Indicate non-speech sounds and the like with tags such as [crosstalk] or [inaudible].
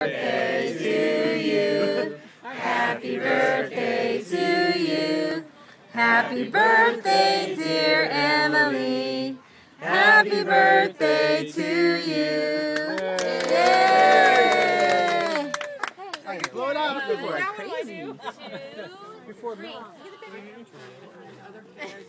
birthday to you. Happy birthday to you. Happy birthday, dear Emily. Happy birthday to you. Yay! Blow it out. before. Crazy. Yay! [laughs]